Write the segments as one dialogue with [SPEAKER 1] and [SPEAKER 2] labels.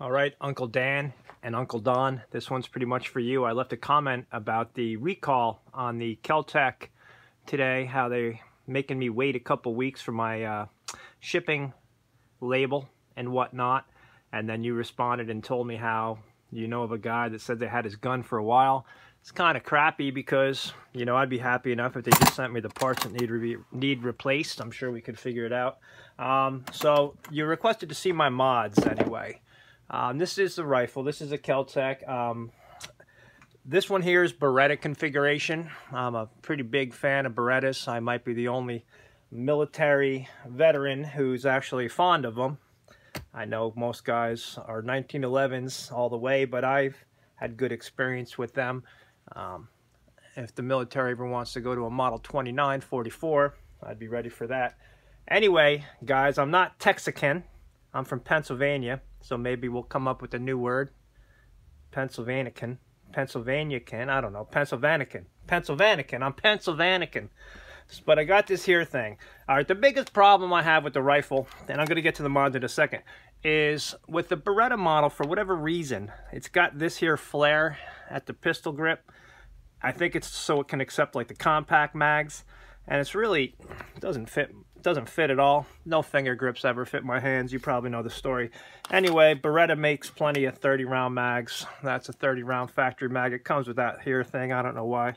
[SPEAKER 1] All right, Uncle Dan and Uncle Don, this one's pretty much for you. I left a comment about the recall on the Keltec today, how they're making me wait a couple weeks for my uh, shipping label and whatnot. And then you responded and told me how you know of a guy that said they had his gun for a while. It's kind of crappy because, you know, I'd be happy enough if they just sent me the parts that need, re need replaced. I'm sure we could figure it out. Um, so you requested to see my mods anyway. Um, this is the rifle. This is a Keltec. Um, this one here is Beretta configuration. I'm a pretty big fan of Berettas. I might be the only military veteran who's actually fond of them. I know most guys are 1911s all the way, but I've had good experience with them. Um, if the military ever wants to go to a Model 2944, I'd be ready for that. Anyway, guys, I'm not Texican. I'm from Pennsylvania, so maybe we'll come up with a new word. Pennsylvanican. Pennsylvaniacan. I don't know. Pennsylvanican. Pennsylvanican. I'm Pennsylvanican. But I got this here thing. All right, the biggest problem I have with the rifle, and I'm going to get to the mod in a second, is with the Beretta model, for whatever reason, it's got this here flare at the pistol grip. I think it's so it can accept like the compact mags, and it's really doesn't fit doesn't fit at all. No finger grips ever fit my hands. You probably know the story. Anyway, Beretta makes plenty of 30 round mags. That's a 30 round factory mag. It comes with that here thing. I don't know why.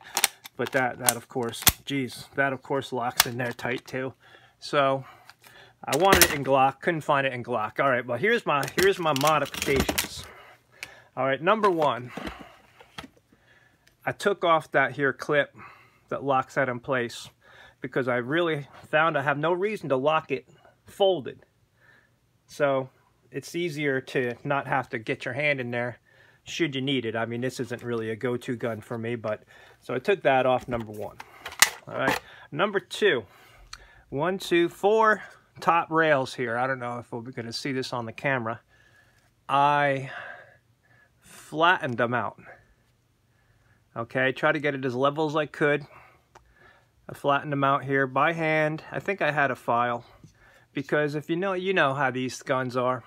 [SPEAKER 1] But that, that of course, geez, that of course locks in there tight too. So I wanted it in Glock, couldn't find it in Glock. All right, well here's my here's my modifications. All right, number one, I took off that here clip that locks that in place because I really found I have no reason to lock it folded. So it's easier to not have to get your hand in there should you need it. I mean, this isn't really a go-to gun for me, but so I took that off, number one. All right, number two, one, two, four top rails here. I don't know if we're going to see this on the camera. I flattened them out. Okay, try to get it as level as I could. I flattened them out here by hand. I think I had a file because if you know, you know how these guns are.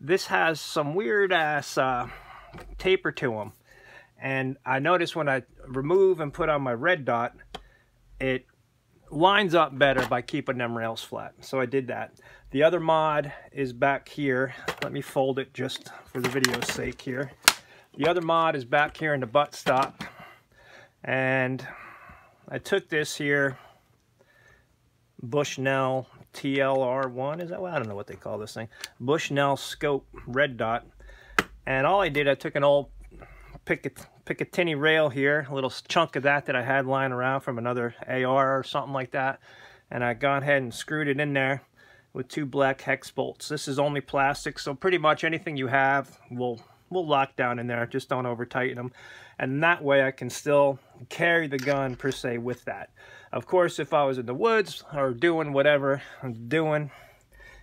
[SPEAKER 1] This has some weird ass uh, taper to them. And I noticed when I remove and put on my red dot, it lines up better by keeping them rails flat. So I did that. The other mod is back here. Let me fold it just for the video's sake here. The other mod is back here in the butt buttstock. And I took this here, Bushnell TLR1, is that what? I don't know what they call this thing. Bushnell Scope Red Dot. And all I did, I took an old Picat Picatinny rail here, a little chunk of that that I had lying around from another AR or something like that. And I got ahead and screwed it in there with two black hex bolts. This is only plastic, so pretty much anything you have will will lock down in there. Just don't over tighten them. And that way I can still carry the gun per se with that. Of course, if I was in the woods or doing whatever I'm doing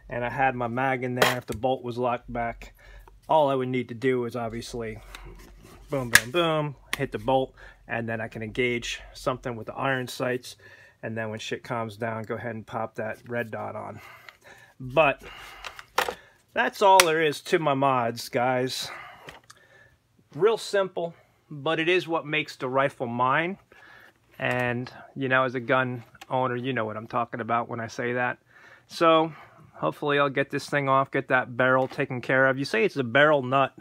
[SPEAKER 1] and I had my mag in there, if the bolt was locked back, all I would need to do is obviously boom, boom, boom, hit the bolt, and then I can engage something with the iron sights. And then when shit calms down, go ahead and pop that red dot on. But that's all there is to my mods, guys. Real simple, but it is what makes the rifle mine. And, you know, as a gun owner, you know what I'm talking about when I say that. So, hopefully I'll get this thing off, get that barrel taken care of. You say it's a barrel nut.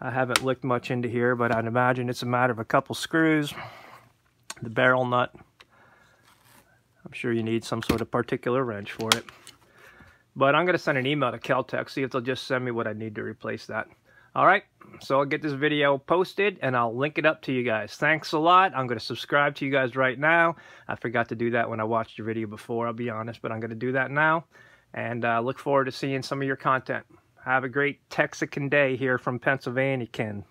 [SPEAKER 1] I haven't looked much into here, but I'd imagine it's a matter of a couple screws. The barrel nut. I'm sure you need some sort of particular wrench for it. But I'm going to send an email to Keltec, see if they'll just send me what I need to replace that. All right, so I'll get this video posted and I'll link it up to you guys. Thanks a lot. I'm going to subscribe to you guys right now. I forgot to do that when I watched your video before, I'll be honest, but I'm going to do that now. And uh, look forward to seeing some of your content. Have a great Texican day here from Pennsylvania, Ken.